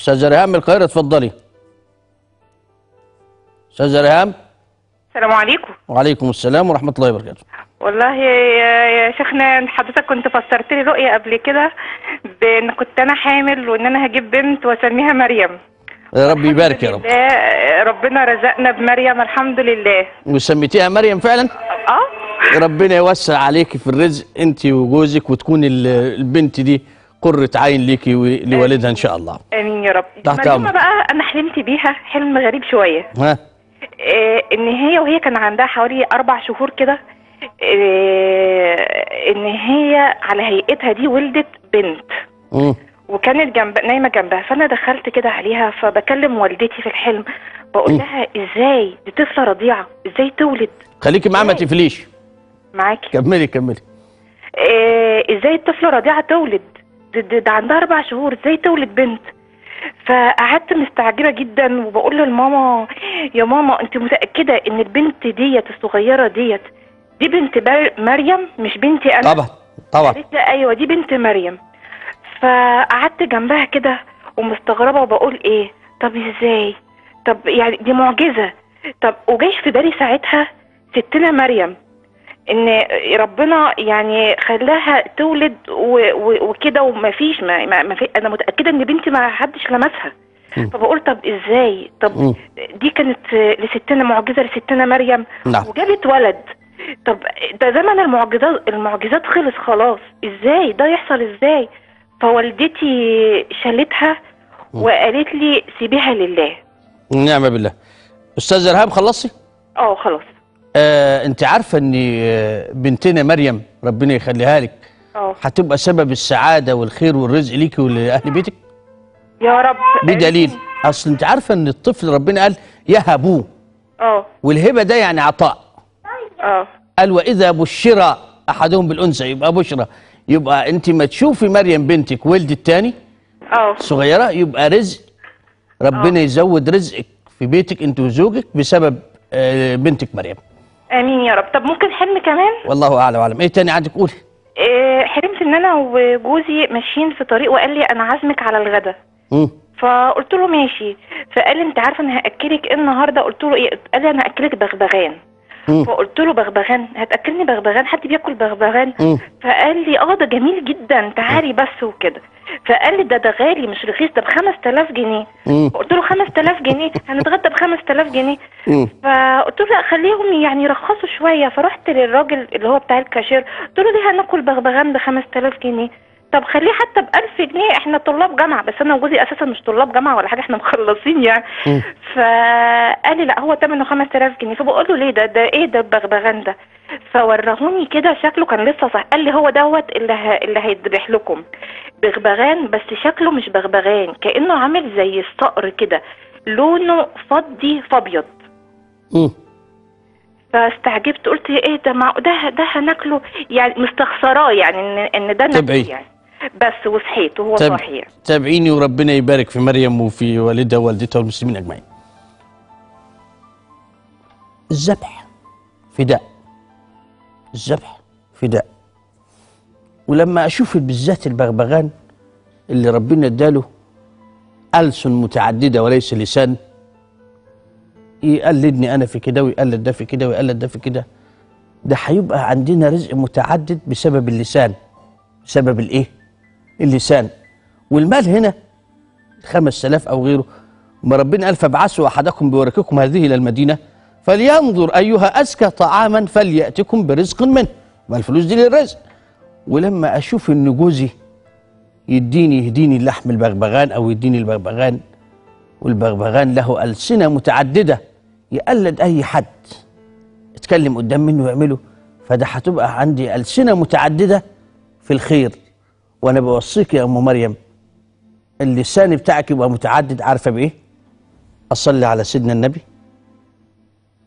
استاذه ريهام من القاهرة اتفضلي. استاذه ريهام السلام عليكم. وعليكم السلام ورحمة الله وبركاته. والله يا شيخنا حضرتك كنت فسرت لي رؤية قبل كده بإن كنت أنا حامل وإن أنا هجيب بنت وأسميها مريم. يا رب يبارك يا رب. ربنا رزقنا بمريم الحمد لله. وسميتيها مريم فعلا؟ آه. ربنا يوسع عليكي في الرزق انت وجوزك وتكون ال- البنت دي قرة عين ليكي ولوالدها إن شاء الله. آمين يا رب. تحت أمرك. بقى أنا حلمت بيها حلم غريب شوية. ها؟ إيه إن هي وهي كان عندها حوالي أربع شهور كده إيه إن هي على هيئتها دي ولدت بنت. مم. وكانت جنب نايمة جنبها. فأنا دخلت كده عليها فبكلم والدتي في الحلم بقول لها إزاي دي طفلة رضيعة؟ إزاي تولد؟ خليكي معاه ما تقفليش. معاكي. كملي كملي. إيه إزاي الطفلة رضيعة تولد؟ ده, ده, ده عندها أربع شهور إزاي تولد بنت؟ فقعدت مستعجبة جدا وبقول لماما يا ماما أنت متأكدة إن البنت ديت الصغيرة ديت دي بنت مريم مش بنتي أنا؟ طبعا طبعا. أيوه دي بنت مريم. فقعدت جنبها كده ومستغربة وبقول إيه؟ طب إزاي؟ طب يعني دي معجزة. طب وجاي في بالي ساعتها ستنا مريم. إن ربنا يعني خلاها تولد وكده ومفيش ما, ما, ما في أنا متأكدة إن بنتي ما حدش لمسها. فبقول طب إزاي؟ طب. دي كانت لستنا معجزة لستنا مريم. نعم. وجابت ولد. طب ده زمن المعجزات المعجزات خلص خلاص. إزاي؟ ده يحصل إزاي؟ فوالدتي شالتها وقالت لي سيبيها لله. نعم بالله. أستاذ ارهاب خلصتي؟ آه خلاص. آه انت عارفة ان آه، بنتنا مريم ربنا يخليها لك آه. هتبقى سبب السعادة والخير والرزق ليكي ولأهل بيتك؟ يا رب. بدليل أصل انت عارفة ان الطفل ربنا قال يهبوه آه. والهبة ده يعني عطاء. آه. قال وإذا بشر أحدهم بالأنثى يبقى بشرى يبقى انت ما تشوفي مريم بنتك ولدت تاني آه. صغيرة يبقى رزق. ربنا يزود رزقك في بيتك انت وزوجك بسبب آه، بنتك مريم. آمين يا رب. طب ممكن حلم كمان؟ والله اعلم وأعلم. إيه تاني عندك قولي إيه حلمت إن أنا وجوزي ماشيين في طريق وقال لي أنا عازمك على الغدا. فقلت له ماشي. فقال لي أنت عارفة أنا هأكلك إيه النهارده؟ قلت له إيه؟ قال لي أنا هأكلك بغبغان. فقلت له بغبغان هتأكلني بغبغان؟ حد بياكل بغبغان. فقال لي آه ده جميل جدا تعالي بس وكده. فقال لي ده ده غالي مش رخيص ده ب 5000 جنيه. قلت له 5000 جنيه؟ هنتغدى ب 5000 جنيه. فقلت له لا خليهم يعني يرخصوا شوية. فرحت للراجل اللي هو بتاع الكاشير قلت له ليه هناكل بغبغان ب 5000 جنيه؟ طب خليه حتى ب 1000 جنيه. إحنا طلاب جامعة بس أنا وجوزي أساسا مش طلاب جامعة ولا حاجة إحنا مخلصين يعني. فقال لي لا هو ثمنه 5000 جنيه. فبقول له ليه ده؟ ده إيه ده البغبغان ده؟ فورهوني كده شكله كان لسه صح. قال لي هو دوت اللي ه... اللي هيتذبح لكم. بغبغان بس شكله مش بغبغان. كأنه عامل زي الصقر كده. لونه فضي فابيض. فاستعجبت قلت إيه ده؟ مع ده ده هناكله يعني مستخسراه يعني إن إن ده ناكله تبعي. يعني. بس وصحيت وهو تاب- صاحي يعني. تابعيني وربنا يبارك في مريم وفي والدها ووالدتها والمسلمين أجمعين. الذبح فداء. الذبح فداء. ولما أشوف بالذات البغبغان اللي ربنا اداله ألسن متعددة وليس لسان. يقلدني أنا في كده ويقلد ده في كده ويقلد ده في كده. ده هيبقى عندنا رزق متعدد بسبب اللسان. بسبب الإيه؟ اللسان. والمال هنا خمس آلاف أو غيره. ما ربنا قال فابعثوا أحدكم بورككم هذه إلى المدينة فلينظر أيها أزكى طعاما فليأتكم برزق منه. ما الفلوس دي للرزق؟ ولما أشوف إن جوزي يديني يهديني اللحم البغبغان أو يديني البغبغان والبغبغان له ألسنة متعددة يقلد أي حد يتكلم قدام منه ويعمله فده هتبقى عندي ألسنة متعددة في الخير. وأنا بوصيك يا أم مريم اللسان بتاعك يبقى متعدد عارفة بإيه؟ أصلي على سيدنا النبي.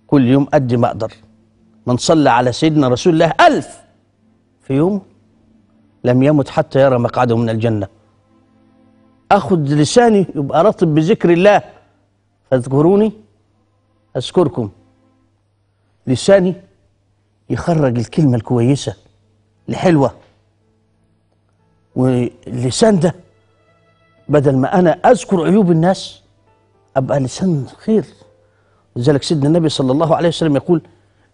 كل يوم قد ما أقدر. من صلى على سيدنا رسول الله ألف في يوم لم يمت حتى يرى مقعده من الجنة. أخذ لساني يبقى رطب بذكر الله. فاذكروني أذكركم. لساني يخرج الكلمة الكويسة الحلوة. واللسان ده بدل ما أنا أذكر عيوب الناس أبقى لسان خير. لذلك سيدنا النبي صلى الله عليه وسلم يقول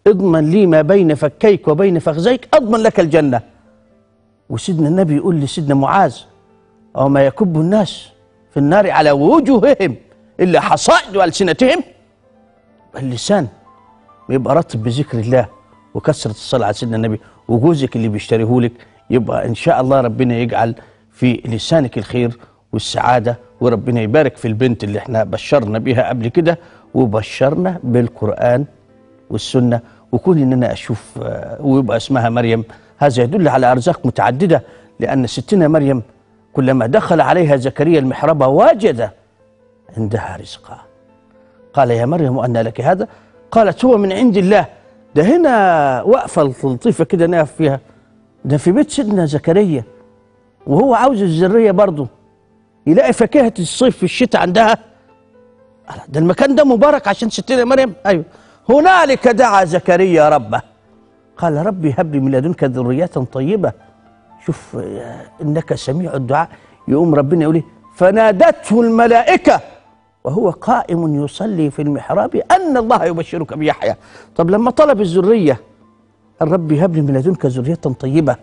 اضمن لي ما بين فكيك وبين فخذيك أضمن لك الجنة. وسيدنا النبي يقول لسيدنا معاذ أو ما يكب الناس في النار على وجوههم إلا حصائد السنتهم اللسان يبقى رطب بذكر الله وكثرة الصلاة على سيدنا النبي وجوزك اللي بيشتريه لك يبقى إن شاء الله ربنا يجعل في لسانك الخير والسعادة وربنا يبارك في البنت اللي إحنا بشرنا بيها قبل كده وبشرنا بالقرآن والسنة. وكون ان أنا أشوف آه، ويبقى اسمها مريم هذا يدل على أرزاق متعددة لأن ستنا مريم كلما دخل عليها زكريا المحراب وجد عندها رزقا. قال يا مريم أن لك هذا؟ قالت هو من عند الله. ده هنا وقفة لطيفة كده نقف فيها. ده في بيت سيدنا زكريا وهو عاوز الذرية برضه. يلاقي فاكهة الصيف في الشتاء عندها. ده المكان ده مبارك عشان ستنا مريم؟ أيوه. هنالك دعا زكريا ربه. قال ربي هب لي من لدنك ذرية طيبة. شوف إنك سميع الدعاء. يقوم ربنا يقول إيه؟ فنادته الملائكة. وهو قائم يصلي في المحراب. أن الله يبشرك بيحيى. طب لما طلب الذرية الرب هب لي من لدنك ذرية طيبة.